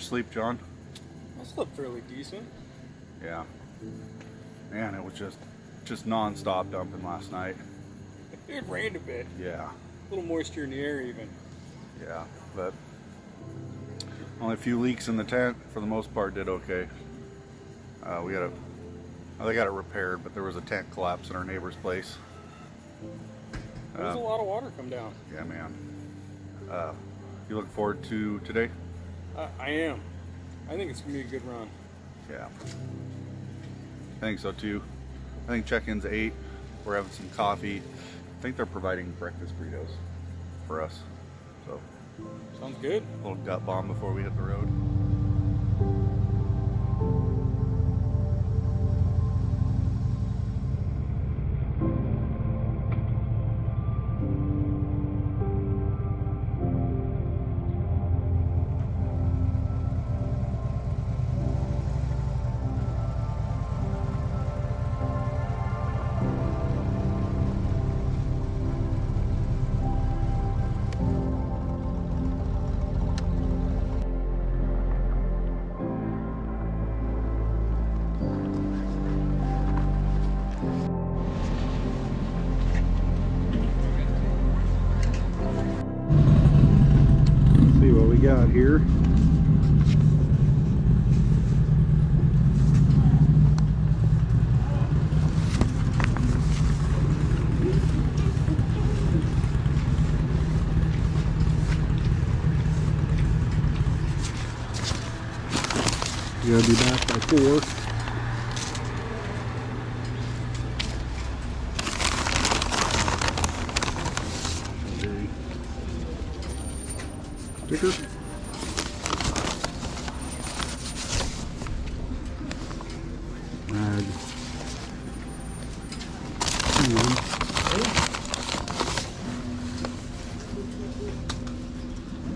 sleep, John? I slept fairly decent. Yeah. Man, it was just just non-stop dumping last night. It rained a bit. Yeah. A little moisture in the air even. Yeah, but only a few leaks in the tent. For the most part, did okay. Uh, we got a, well, they got it repaired, but there was a tent collapse in our neighbor's place. There was Uh, a lot of water come down. yeah, man. Uh, you look forward to today? I, I am. I think it's gonna be a good run. Yeah. I think so too. I think check-in's eight. We're having some coffee. I think they're providing breakfast burritos for us. So Sounds good. a little gut bomb before we hit the road. Here. You gotta be back by four.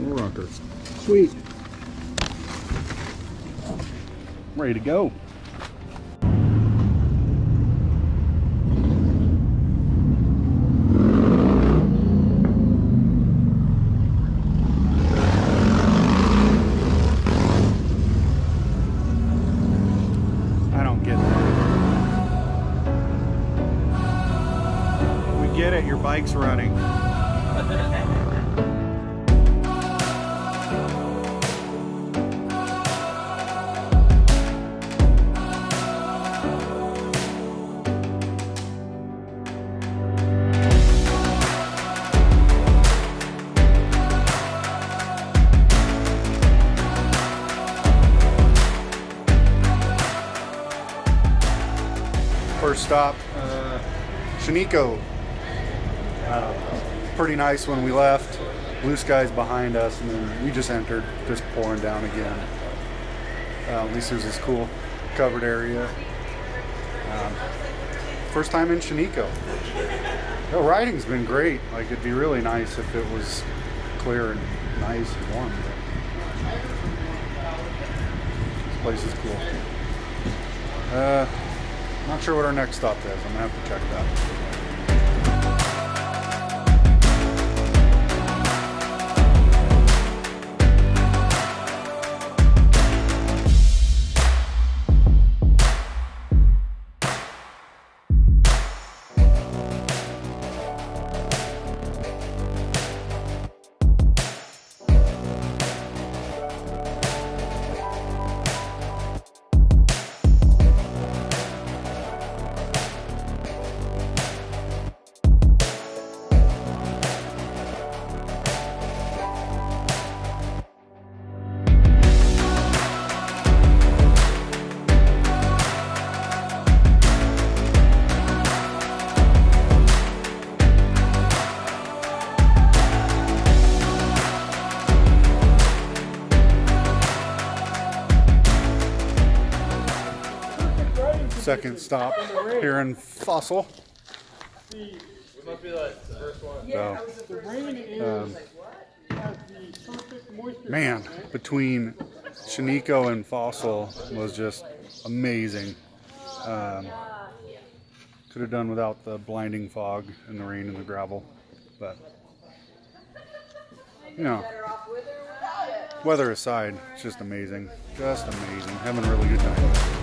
More rocker. Sweet. Ready to go. Bike's running. First stop, uh, Shaniko. Uh, pretty nice when we left. Blue skies behind us, and then we just entered, just pouring down again. Uh, at least there's this cool covered area. Um, first time in Shaniko. The riding's been great. Like it'd be really nice if it was clear and nice and warm. This place is cool. Uh, not sure what our next stop is. I'm gonna have to check that. Second stop here in Fossil. So, The rain is um, the perfect moisture. man, between Shaniko and Fossil was just amazing. Um, could have done without the blinding fog and the rain and the gravel, but you know, better off with or without it. weather aside, it's just amazing. Just amazing. Having a really good time.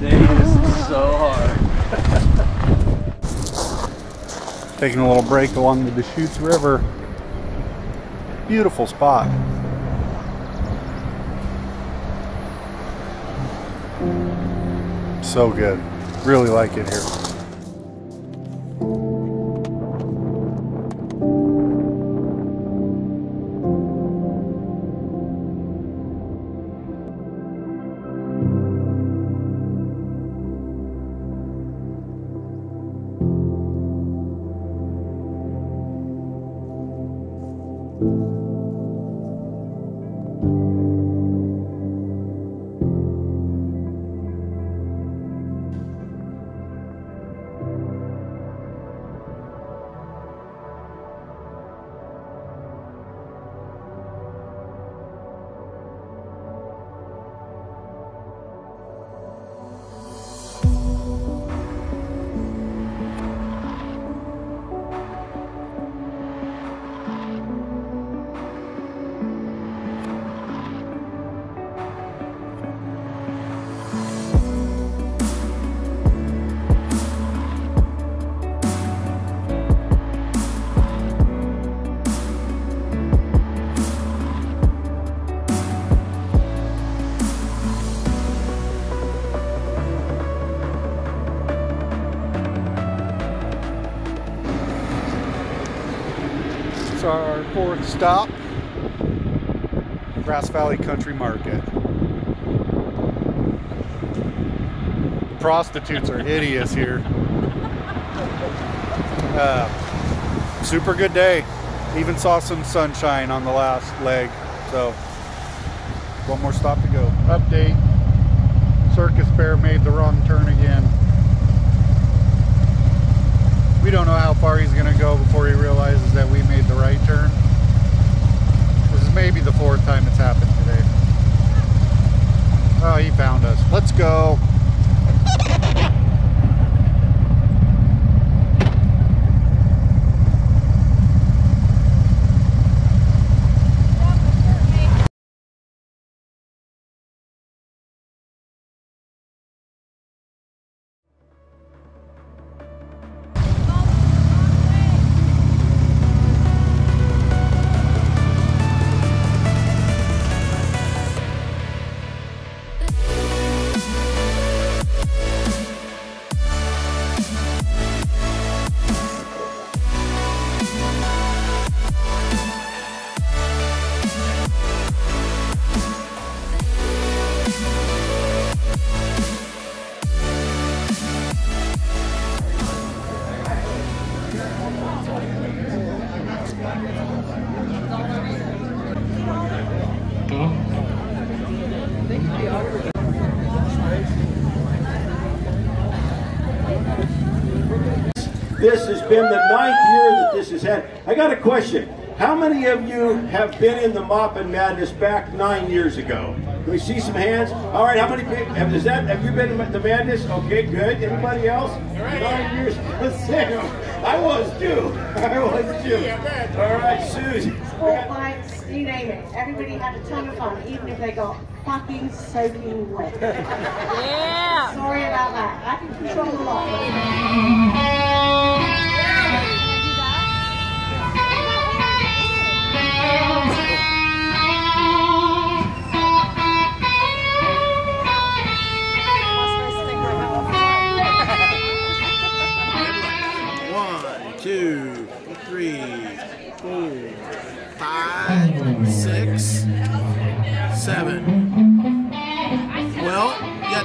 They is so hard. Taking a little break along the Deschutes River. Beautiful spot. So good. Really like it here. Our fourth stop. Grass Valley Country Market. The Prostitutes are hideous here. Uh, super good day. Even saw some sunshine on the last leg. So, one more stop to go. Update. Circus Bear made the wrong turn again. We don't know how far he's going to go before he realizes that we made the right turn. This is maybe the fourth time it's happened today. Oh, he found us. Let's go. This has been the ninth year that this has had. I got a question. How many of you have been in the Maupin Madness back nine years ago? Can we see some hands? All right, how many people have, is that, have you been in the Madness? Okay, good. Anybody else? Nine years. Sam, I was too. I was too. All right, Susie. sport bikes, you name it. Everybody had a ton of fun, even if they got fucking soaking wet. Yeah. Sorry about that. I can control a lot.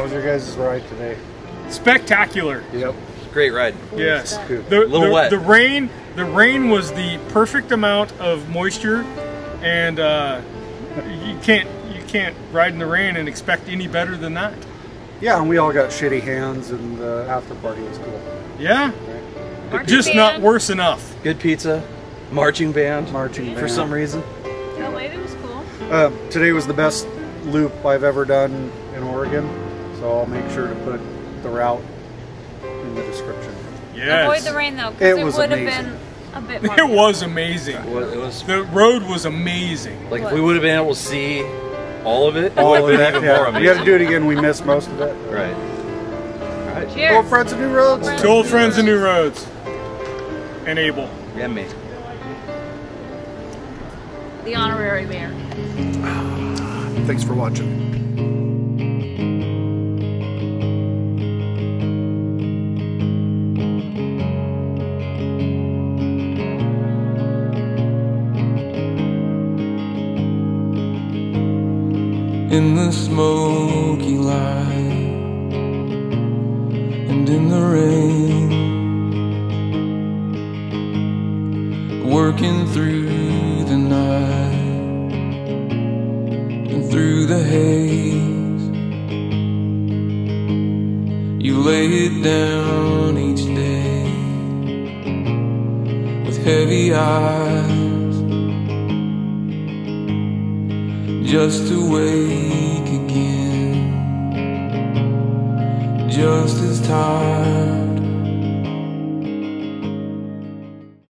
How was your guys' ride today? Spectacular. Yep. Great ride. Yes. Good. The, Little the, wet. the rain the rain was the perfect amount of moisture and uh, you can't you can't ride in the rain and expect any better than that. Yeah, and we all got shitty hands, and the after party was cool. Yeah. Marching Just not worse enough. Good pizza. Marching band. Marching band. For some reason. Oh, wait, was cool. Uh, today was the best loop I've ever done in Oregon, so I'll make sure to put the route in the description. Yes. Avoid the rain though, It because it, was would have amazing. been a bit more. It was amazing. It was, it was The road was amazing. like if we would have been able to see all of it, All of would it. have even more Yeah, we got to do it again. We missed most of it. Right. Alright. Cheers. Old friends and new roads. To old friends and new roads. And Abel. Yeah, me. The honorary mayor. Thanks for watching. In the smoky light and in the rain, working through the night and through the haze. You lay it down each day with heavy eyes. Just to wake again, just as tired